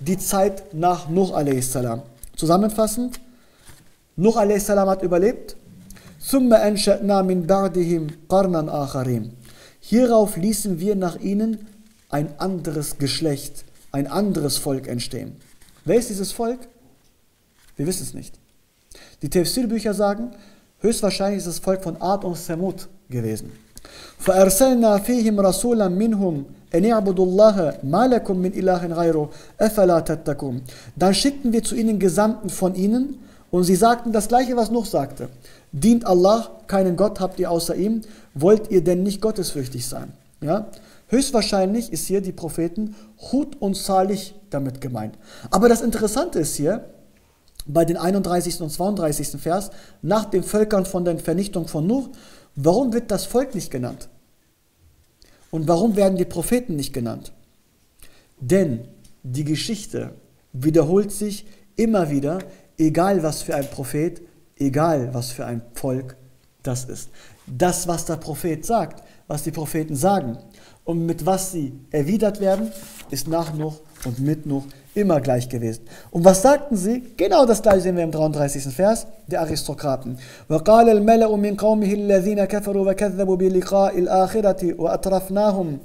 die Zeit nach Nuh a.s. Zusammenfassend, Nuh a.s. hat überlebt. Hierauf ließen wir nach ihnen ein anderes Geschlecht, ein anderes Volk entstehen. Wer ist dieses Volk? Wir wissen es nicht. Die Tafsir-Bücher sagen, höchstwahrscheinlich ist das Volk von Ad und Samud gewesen. فأرسلنا فيهم رسولا منهم أن اعبدوا الله ما لكم من إله غيره أفلا تتقون Dann schickten wir zu ihnen Gesandten von ihnen und sie sagten das gleiche, was Nuch sagte. Dient Allah, keinen Gott habt ihr außer ihm, wollt ihr denn nicht gottesfürchtig sein? Ja? Höchstwahrscheinlich ist hier die Propheten Hud und Salih damit gemeint. Aber das Interessante ist hier, bei den 31. und 32. Vers, nach den Völkern von der Vernichtung von Nuh, warum wird das Volk nicht genannt? Und warum werden die Propheten nicht genannt? Denn die Geschichte wiederholt sich immer wieder, egal was für ein Prophet, egal was für ein Volk das ist. Das, was der Prophet sagt, was die Propheten sagen und mit was sie erwidert werden, ist nach noch und mit noch immer gleich gewesen. Und was sagten sie? Genau das gleiche sehen wir im 33. Vers der Aristokraten. وقال الملأ من قومه الذين كفروا وكذبوا بلقاء الآخرة وأترفناهم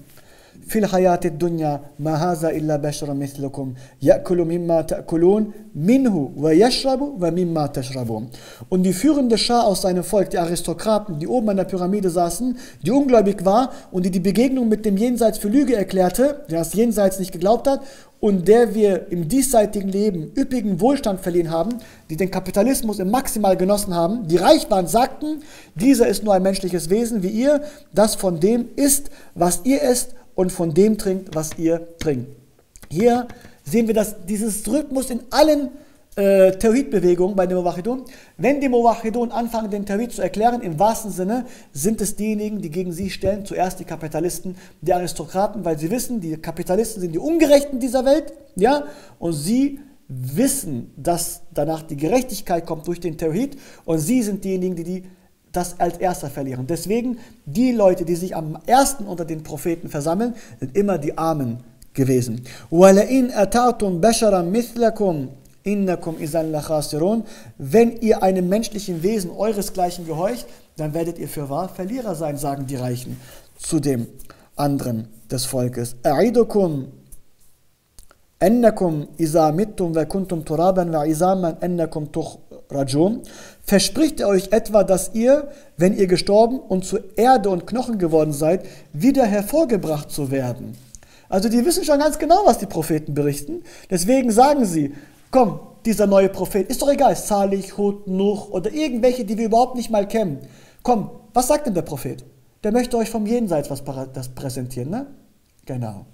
في الحياة الدنيا ما هذا إلا بشر مثلكم يأكل مما تأكلون منه ويشرب ومما تشربون Und die führende Schar aus seinem Volk, die Aristokraten, die oben an der Pyramide saßen, die ungläubig war und die die Begegnung mit dem Jenseits für Lüge erklärte, der das Jenseits nicht geglaubt hat und der wir im diesseitigen Leben üppigen Wohlstand verliehen haben, die den Kapitalismus im Maximal genossen haben, die reich waren, sagten, dieser ist nur ein menschliches Wesen wie ihr, das von dem ist, was ihr esst und von dem trinkt, was ihr trinkt. Hier sehen wir, dass dieses Rhythmus in allen äh, Tawhid-Bewegungen bei den Mowachidun, wenn die Mowachidun anfangen, den Tawhid zu erklären, im wahrsten Sinne sind es diejenigen, die gegen sie stellen, zuerst die Kapitalisten, die Aristokraten, weil sie wissen, die Kapitalisten sind die Ungerechten dieser Welt, ja, und sie wissen, dass danach die Gerechtigkeit kommt durch den Tawhid und sie sind diejenigen, die die das als erster verlieren. Deswegen, die Leute, die sich am ersten unter den Propheten versammeln, sind immer die Armen gewesen. Wenn ihr einem menschlichen Wesen euresgleichen gehorcht, dann werdet ihr für wahr Verlierer sein, sagen die Reichen zu dem anderen des Volkes. أنكم إذا متم وكنتم ترابا وعظاما أنكم Rajum, verspricht er euch etwa, dass ihr, wenn ihr gestorben und zu Erde und Knochen geworden seid, wieder hervorgebracht zu werden. Also die wissen schon ganz genau, was die Propheten berichten. Deswegen sagen sie, komm, dieser neue Prophet, ist doch egal, Salih, Hut, Nuch oder irgendwelche, die wir überhaupt nicht mal kennen. Komm, was sagt denn der Prophet? Der möchte euch vom Jenseits was präsentieren, ne? Genau.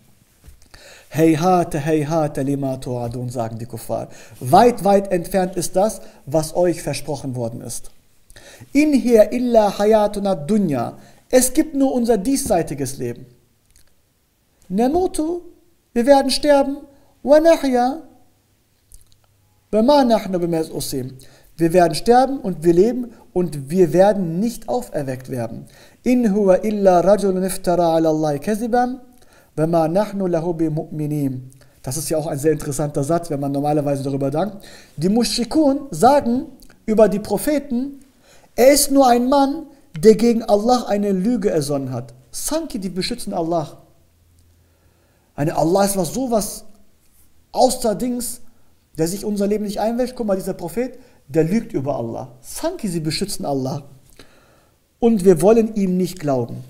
Heyhate, heyhate lima tu'adun, sagen die Kuffar. Weit, weit entfernt ist das, was euch versprochen worden ist. In hier illa hayatuna dunya. Es gibt nur unser diesseitiges Leben. Namutu, wir werden sterben. Wa nahya, wir werden sterben und wir leben und wir werden nicht auferweckt werden. In huwa illa rajulun iftara ala Allah kaziban وَمَا نَحْنُ لَهُ بِمُؤْمِنِينَ Das ist ja auch ein sehr interessanter Satz, wenn man normalerweise darüber denkt. Die Mushrikun sagen über die Propheten, er ist nur ein Mann, der gegen Allah eine Lüge ersonnen hat. Sanki, die beschützen Allah. Eine Allah ist was sowas außer Dings, der sich unser Leben nicht einwäscht. Guck mal, dieser Prophet, der lügt über Allah. Sanki, sie beschützen Allah. Und wir wollen ihm nicht glauben.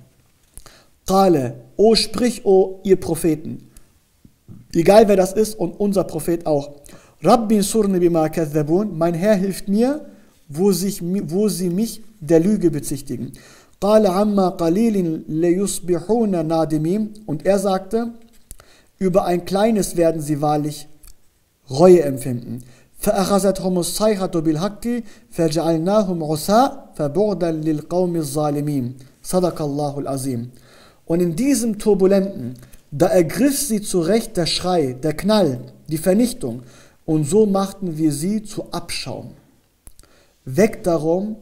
Qale, O sprich, O ihr Propheten. Egal wer das ist und unser Prophet auch. Rabbi surni bima kathabun, mein Herr hilft mir, wo, sich, wo sie mich der Lüge bezichtigen. Qala amma qalilin leyusbihuna nadimim. Und er sagte, über ein kleines werden sie wahrlich Reue empfinden. فأخذتهم الصيحة بالحق فجعلناهم عساء فبعدا للقوم الظالمين صدق الله العظيم und in diesem Turbulenten, da ergriff sie zurecht der Schrei, der Knall, die Vernichtung. Und so machten wir sie zu Abschaum. Weg darum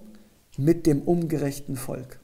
mit dem ungerechten Volk.